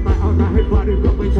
my on my head body, but we.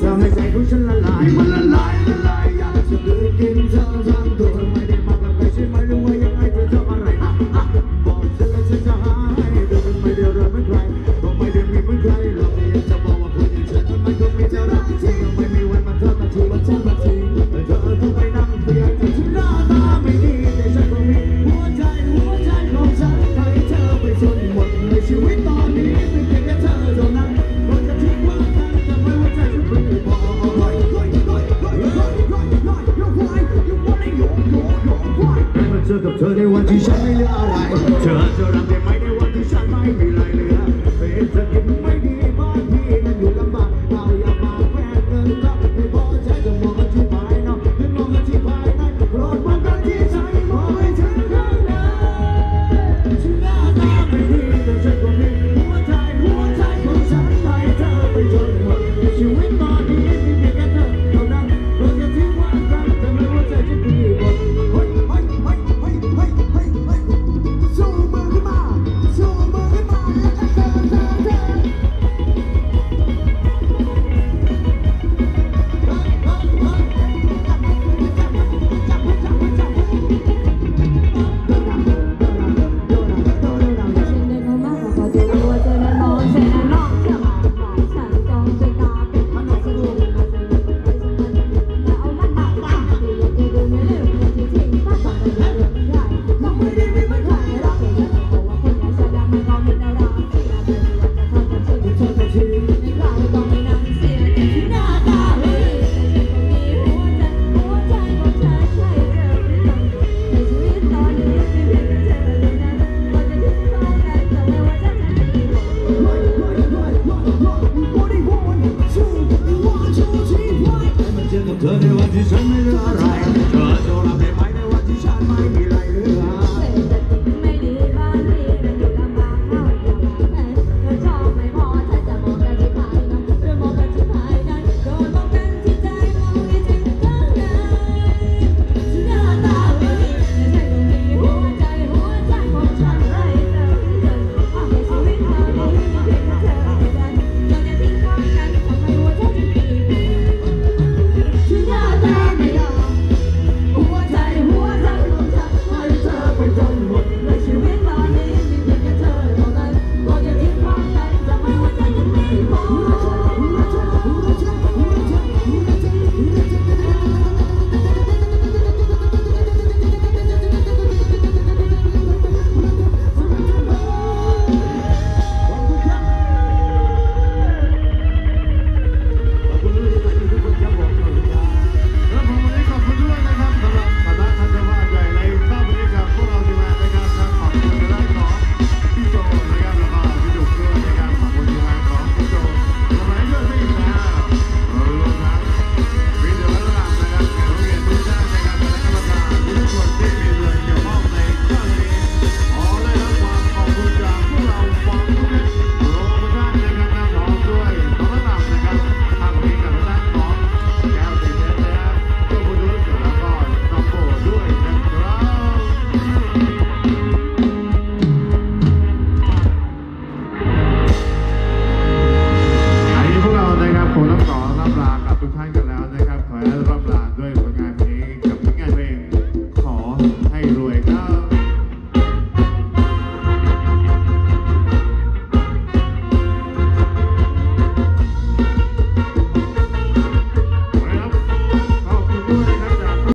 tell me, say, who I? You will lie.